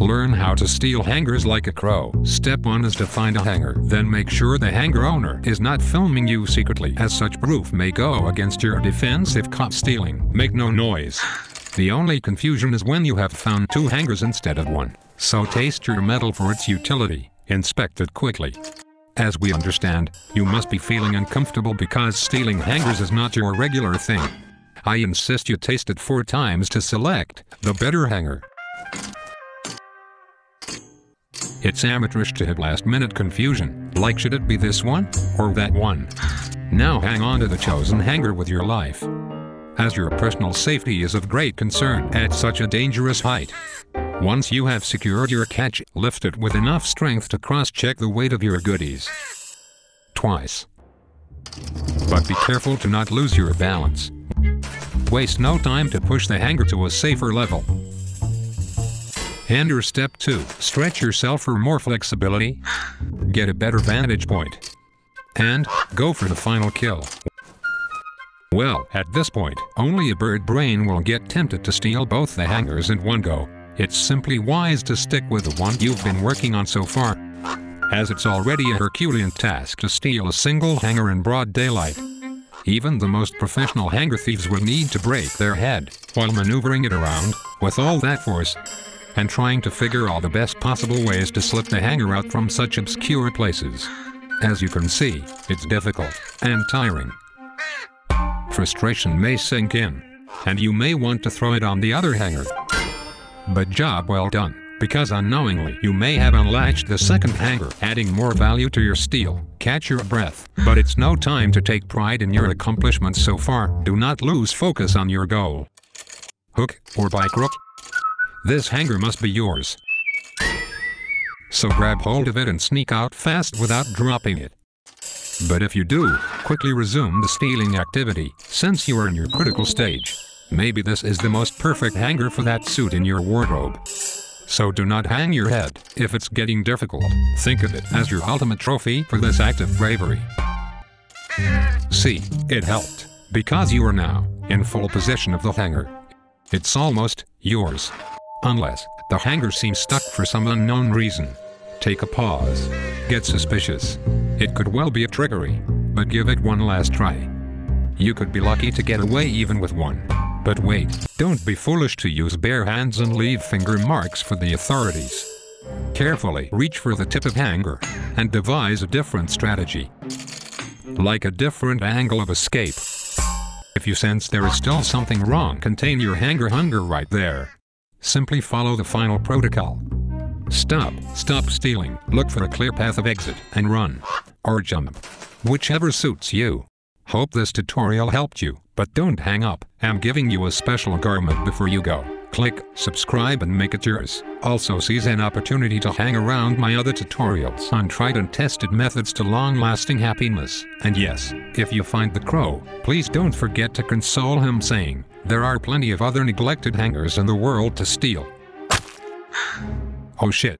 Learn how to steal hangers like a crow. Step 1 is to find a hanger. Then make sure the hanger owner is not filming you secretly as such proof may go against your defense if caught stealing. Make no noise. The only confusion is when you have found two hangers instead of one. So taste your metal for its utility. Inspect it quickly. As we understand, you must be feeling uncomfortable because stealing hangers is not your regular thing. I insist you taste it four times to select the better hanger. It's amateurish to have last minute confusion, like should it be this one, or that one? Now hang on to the chosen hanger with your life. As your personal safety is of great concern at such a dangerous height. Once you have secured your catch, lift it with enough strength to cross-check the weight of your goodies. Twice. But be careful to not lose your balance. Waste no time to push the hanger to a safer level. Enter step 2. Stretch yourself for more flexibility. Get a better vantage point. And, go for the final kill. Well, at this point, only a bird brain will get tempted to steal both the hangers in one go. It's simply wise to stick with the one you've been working on so far. As it's already a Herculean task to steal a single hanger in broad daylight. Even the most professional hanger thieves will need to break their head while maneuvering it around with all that force and trying to figure all the best possible ways to slip the hanger out from such obscure places. As you can see, it's difficult and tiring. Frustration may sink in, and you may want to throw it on the other hanger. But job well done, because unknowingly you may have unlatched the second hanger, adding more value to your steal. Catch your breath, but it's no time to take pride in your accomplishments so far. Do not lose focus on your goal. Hook, or by crook, this hanger must be yours. So grab hold of it and sneak out fast without dropping it. But if you do, quickly resume the stealing activity, since you are in your critical stage. Maybe this is the most perfect hanger for that suit in your wardrobe. So do not hang your head if it's getting difficult. Think of it as your ultimate trophy for this act of bravery. See, it helped, because you are now in full possession of the hanger. It's almost yours. Unless the hanger seems stuck for some unknown reason. Take a pause. Get suspicious. It could well be a trickery, but give it one last try. You could be lucky to get away even with one. But wait, don't be foolish to use bare hands and leave finger marks for the authorities. Carefully reach for the tip of hanger and devise a different strategy. Like a different angle of escape. If you sense there is still something wrong, contain your hanger hunger right there. Simply follow the final protocol. Stop, stop stealing, look for a clear path of exit, and run. Or jump. Whichever suits you. Hope this tutorial helped you, but don't hang up. I'm giving you a special garment before you go. Click subscribe and make it yours. Also seize an opportunity to hang around my other tutorials on tried and tested methods to long-lasting happiness. And yes, if you find the crow, please don't forget to console him saying, there are plenty of other neglected hangers in the world to steal. Oh shit.